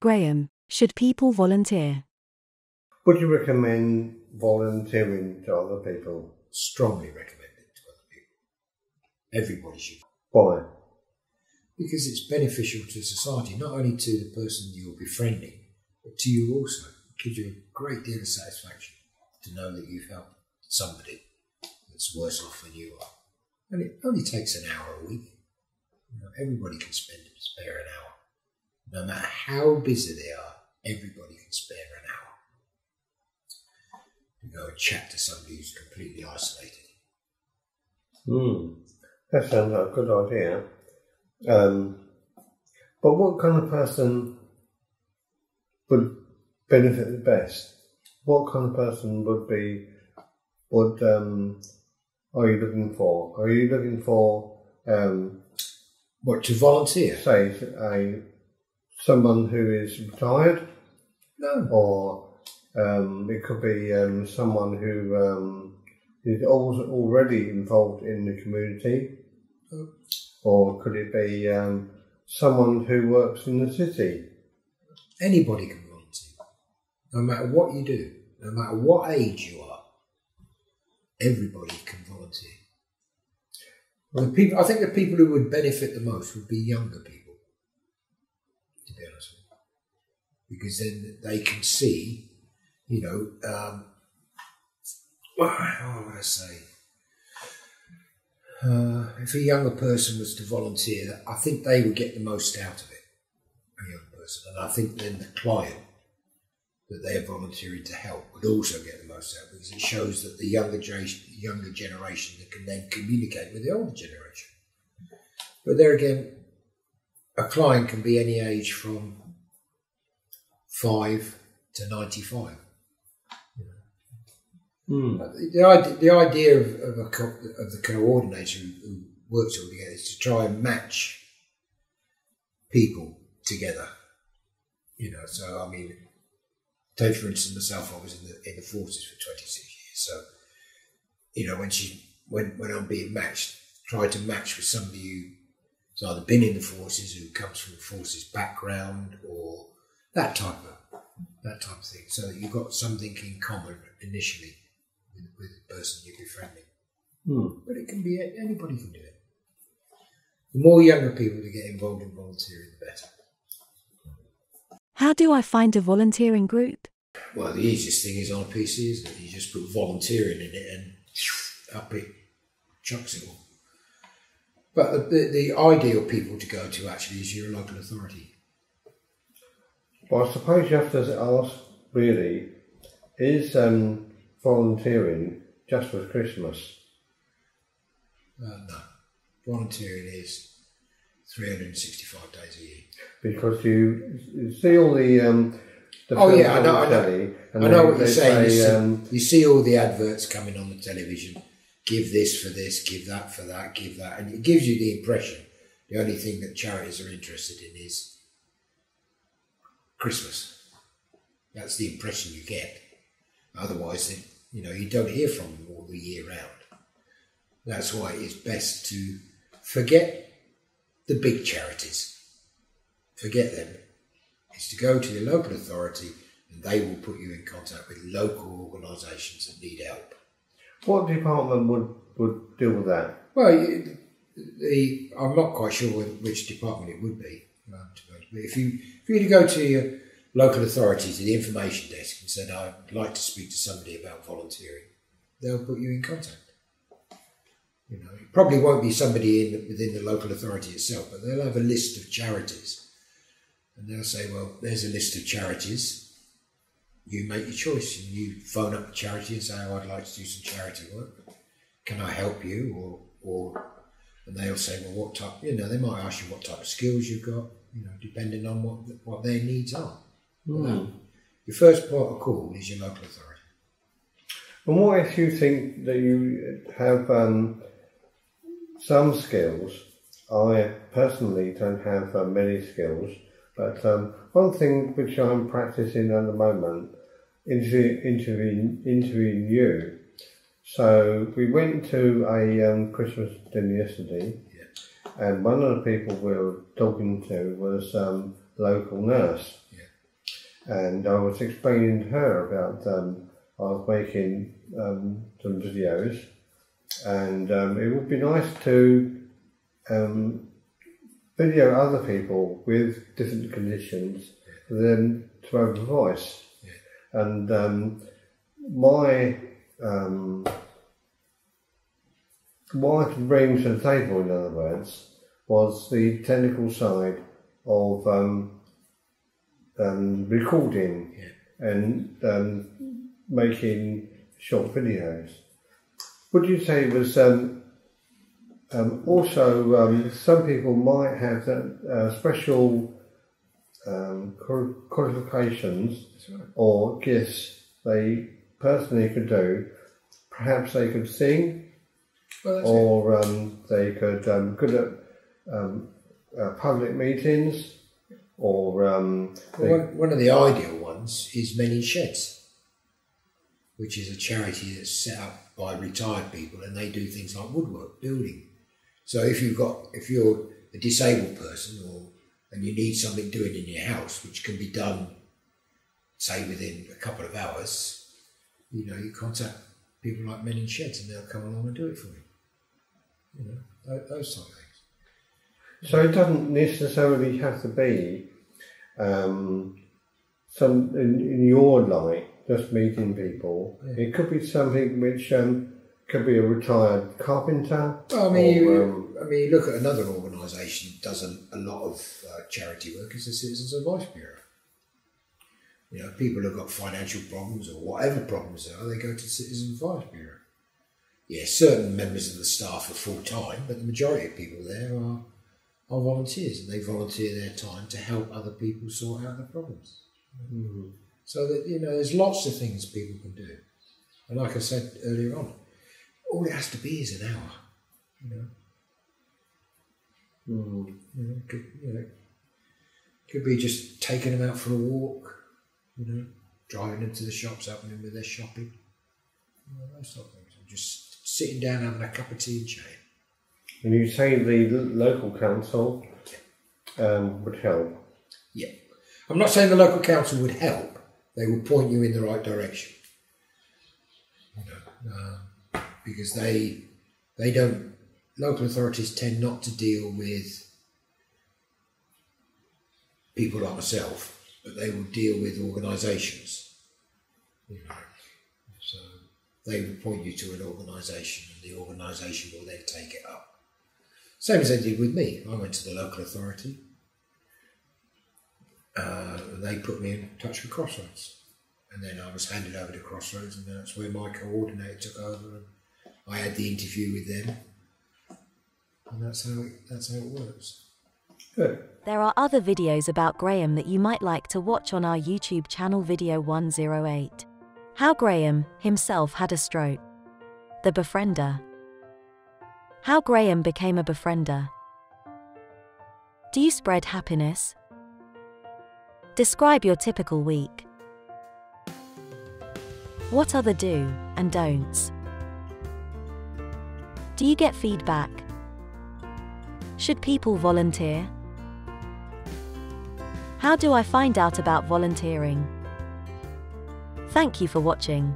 Graham, should people volunteer? Would you recommend volunteering to other people? Strongly recommend it to other people. Everybody should. Why? Because it's beneficial to society, not only to the person you're befriending, but to you also. It gives you a great deal of satisfaction to know that you've helped somebody that's worse off than you are. And it only takes an hour a week. You know, everybody can spend spare an hour. No matter how busy they are, everybody can spare an hour to go and chat to somebody who's completely isolated. Hmm. That sounds like a good idea. Um, but what kind of person would benefit the best? What kind of person would be, would, um, are you looking for? Are you looking for, um, What, to volunteer? say, a, someone who is retired? No. or um, it could be um, someone who um, is al- already involved in the community, Oh. or could it be um, someone who works in the city? Anybody can volunteer. No matter what you do, no matter what age you are, everybody can volunteer. The people, I think the people who would benefit the most would be younger people, to be honest with you. Because then they can see, you know, um, how would I say? Uh, if a younger person was to volunteer, I think they would get the most out of it, a young person. And I think then the client that they are volunteering to help would also get the most out because it shows that the younger, ge- younger generation that can then communicate with the older generation. But there again, a client can be any age from five to 95. Hmm. But The, the, idea, the idea of, of, a co- of the coordinator who, who works all together is to try and match people together. You know, so I mean, take for instance myself, I was in the in the forces for twenty six years. So, you know, when she when when I'm being matched, try to match with somebody who's either been in the forces, who comes from the forces background, or that type of that type of thing. So that you've got something in common initially with, with the person you're befriending. Hmm. But it can be anybody can do it. The more younger people to get involved in volunteering, the better. How do I find a volunteering group? Well, the easiest thing is on a PC, isn't it? You just put volunteering in it and up it chucks it all. But the, the, the ideal people to go to actually is your local authority. Well, I suppose you have to ask, really, is um, volunteering just for Christmas? Uh, no, volunteering is 365 days a year. Because you, you see all the um, the Oh, yeah, I know, I know. and I know what you're saying. You say, see, um, you see all the adverts coming on the television. Give this for this, give that for that, give that, and it gives you the impression the only thing that charities are interested in is Christmas. That's the impression you get. Otherwise, you know, you don't hear from them all the year round. That's why it's best to forget the big charities. Forget them. It's to go to your local authority and they will put you in contact with local organisations that need help. what department would, would deal with that? Well, the, I'm not quite sure which department it would be. um, to. But if you if you to go to your local authority to the information desk and said, "I'd like to speak to somebody about volunteering," they'll put you in contact. You know, it probably won't be somebody in within the local authority itself, but they'll have a list of charities, and they'll say, "Well, there's a list of charities. You make your choice, and you phone up the charity and say, oh, I'd like to do some charity work. Can I help you?" Or, or and they'll say, "Well, what type?" You know, they might ask you what type of skills you've got. You know, depending on what what their needs are. Hmm. Your first port of call is your local authority. And what if you think that you have um, some skills? I personally don't have uh, many skills, but um, one thing which I'm practicing at the moment interview, interviewing, interviewing you. So we went to a um, Christmas dinner yesterday, and one of the people we were talking to was um, local nurse, Yeah. and I was explaining to her about um, I was making um, some videos, and um, it would be nice to um, video other people with different conditions for them to have a voice. And um, my um, what I could bring to the table, in other words, was the technical side of um, um, recording and um, making short videos. Would you say it was um, um, also um, some people might have that, uh, special um, qual- qualifications or gifts they personally could do? Perhaps they could sing, Well, or um, they could um, good at um, uh, public meetings, or um, Well, one, one of the ideal ones is Men in Sheds, which is a charity that's set up by retired people, and they do things like woodwork, building. So if you've got, if you're a disabled person, or and you need something doing in your house, which can be done, say within a couple of hours, you know, you contact people like Men in Sheds, and they'll come along and do it for you. You know, tho- those sort of things. So it doesn't necessarily have to be um, some in, in your life, just meeting people. It could be something which um, could be a retired carpenter. Well, I mean, or, you, um, I mean, you look at another organisation that does a, a lot of uh, charity work is the Citizens Advice Bureau. You know, people who've got financial problems or whatever problems there are, they go to the Citizens Advice Bureau. Yeah, certain members of the staff are full time, but the majority of people there are are volunteers, and they volunteer their time to help other people sort out their problems. So that you know, there's lots of things people can do, and like I said earlier on, all it has to be is an hour. You know. mm, You know, could, you know, could be just taking them out for a walk, you know, driving into the shops, helping them with their shopping, you know, those sort of things. And just sitting down having a cup of tea and chatting. and you say the local council um, would help. Yeah. I'm not saying the local council would help, they would point you in the right direction. You know, uh, because they they don't local authorities tend not to deal with people like myself, but they will deal with organisations. You know. So they will point you to an organisation and the organisation will then take it up. Same as they did with me. I went to the local authority uh, they put me in touch with Crossroads. And then I was handed over to Crossroads, and that's where my coordinator took over. And I had the interview with them, and that's how it, that's how it works. There are other videos about Graham that you might like to watch on our YouTube channel Video 108. How Graham himself had a stroke. The Befriender. How Graham became a befriender. Do you spread happiness? Describe your typical week. What are the do and don'ts? Do you get feedback? Should people volunteer? How do I find out about volunteering? Thank you for watching.